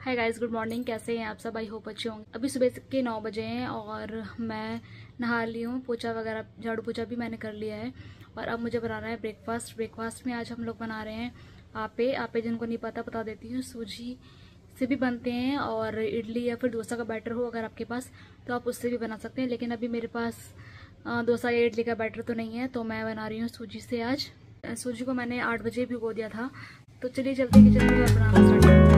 Hi guys good morning कैसे हैं आप सब? आई होप अच्छे होंगे। अभी सुबह के नौ बजे हैं और मैं नहा ली हूँ। पोछा वगैरह, झाड़ू पोछा भी मैंने कर लिया है। और अब मुझे बनाना है ब्रेकफास्ट ब्रेकफास्ट में आज हम लोग बना रहे हैं आपे आपे जिनको नहीं पता, बता देती हूँ। सूजी से भी बनते हैं और इडली या फिर डोसा का बैटर हो अगर आपके पास तो आप उससे भी बना सकते हैं। लेकिन अभी मेरे पास डोसा या इडली का बैटर तो नहीं है तो मैं बना रही हूँ सूजी से आज। सूजी को मैंने आठ बजे भिगो दिया था। तो चलिए चलते कि चलते बनाना स्टार्ट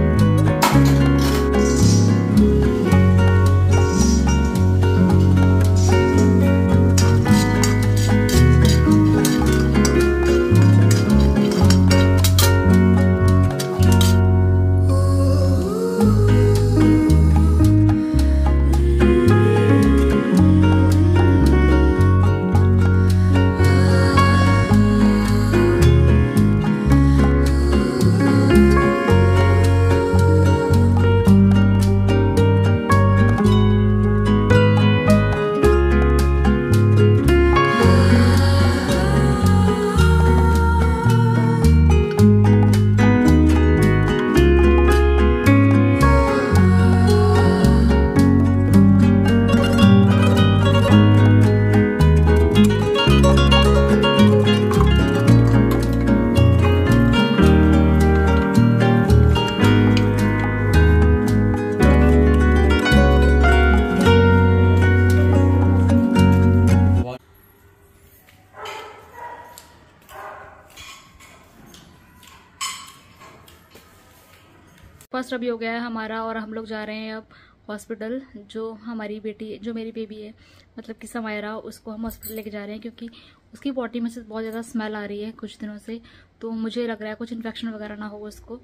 फ़र्स्ट अभी हो गया है हमारा और हम लोग जा रहे हैं अब हॉस्पिटल, जो हमारी बेटी, जो मेरी बेबी है मतलब कि समायरा, उसको हम हॉस्पिटल लेके जा रहे हैं क्योंकि उसकी बॉडी में से बहुत ज़्यादा स्मेल आ रही है कुछ दिनों से। तो मुझे लग रहा है कुछ इन्फेक्शन वगैरह ना हो उसको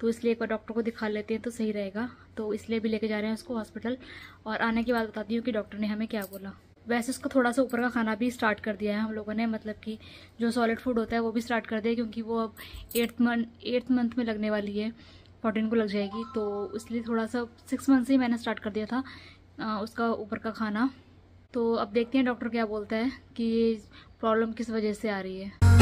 तो इसलिए एक बार डॉक्टर को दिखा लेते हैं तो सही रहेगा। तो इसलिए भी लेके जा रहे हैं उसको हॉस्पिटल। और आने के बाद बताती हूँ कि डॉक्टर ने हमें क्या बोला। वैसे उसको थोड़ा सा ऊपर का खाना भी स्टार्ट कर दिया है हम लोगों ने मतलब कि जो सॉलिड फ़ूड होता है वो भी स्टार्ट कर दिया क्योंकि वो अब एट्थ मंथ एट्थ मंथ में लगने वाली है। फोर्टीन को लग जाएगी। तो इसलिए थोड़ा सा सिक्स मंथ से ही मैंने स्टार्ट कर दिया था आ, उसका ऊपर का खाना। तो अब देखते हैं डॉक्टर क्या बोलता है कि ये प्रॉब्लम किस वजह से आ रही है।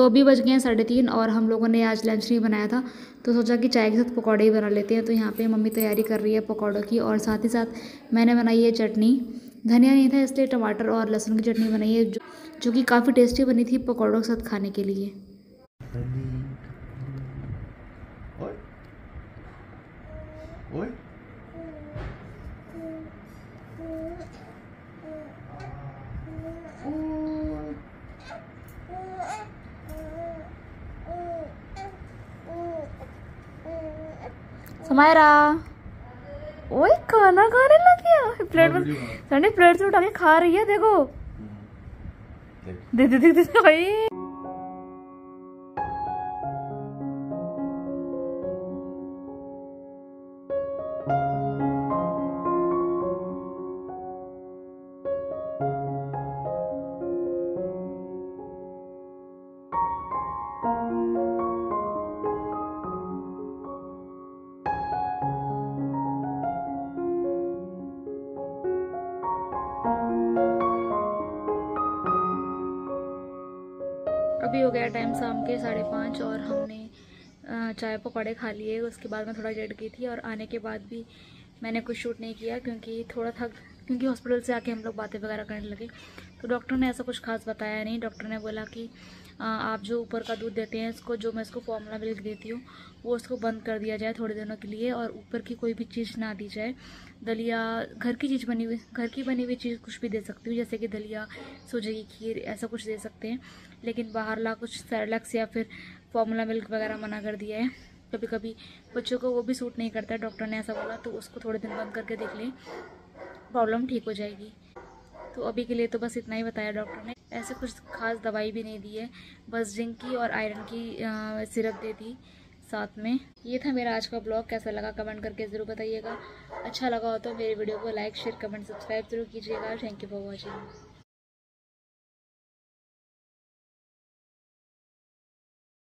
तो अभी बज गए हैं साढ़े तीन और हम लोगों ने आज लंच नहीं बनाया था तो सोचा कि चाय के साथ पकौड़े ही बना लेते हैं तो यहाँ पे मम्मी तैयारी कर रही है पकौड़ों की और साथ ही साथ मैंने बनाई है चटनी धनिया नहीं था इसलिए टमाटर और लहसुन की चटनी बनाई है जो, जो कि काफ़ी टेस्टी बनी थी पकौड़ों के साथ खाने के लिए ओए? ओए? समायरा। ओए खाना खाने लग गया। प्लेट में सनी प्लेट से उठा के खा रही है देखो। दे दे दे दे भाई। अभी हो गया टाइम शाम के साढ़े पाँच और हमने चाय पकौड़े खा लिए। उसके बाद मैं थोड़ा लेट गई थी और आने के बाद भी मैंने कुछ शूट नहीं किया क्योंकि थोड़ा थक, क्योंकि हॉस्पिटल से आके हम लोग बातें वगैरह करने लगे। तो डॉक्टर ने ऐसा कुछ खास बताया नहीं। डॉक्टर ने बोला कि आप जो ऊपर का दूध देते हैं, इसको जो मैं इसको फॉर्मूला मिल्क देती हूँ, वो उसको बंद कर दिया जाए थोड़े दिनों के लिए और ऊपर की कोई भी चीज़ ना दी जाए। दलिया, घर की चीज़ बनी हुई, घर की बनी हुई चीज़ कुछ भी दे सकती हूँ, जैसे कि दलिया, सूजी की खीर, ऐसा कुछ दे सकते हैं। लेकिन बाहर ला कुछ सैरलक्स या फिर फॉर्मूला मिल्क वगैरह मना कर दिया है। कभी कभी बच्चों को वो भी सूट नहीं करता डॉक्टर ने ऐसा बोला तो उसको थोड़े दिन बंद करके देख लें प्रॉब्लम ठीक हो जाएगी। तो अभी के लिए तो बस इतना ही बताया डॉक्टर ने। ऐसे कुछ खास दवाई भी नहीं दी है। बस जिंक की और आयरन की सिरप दे दी साथ में। ये था मेरा आज का ब्लॉग। कैसा लगा कमेंट करके ज़रूर बताइएगा। अच्छा लगा हो तो मेरे वीडियो को लाइक, शेयर, कमेंट, सब्सक्राइब ज़रूर कीजिएगा। Thank you for watching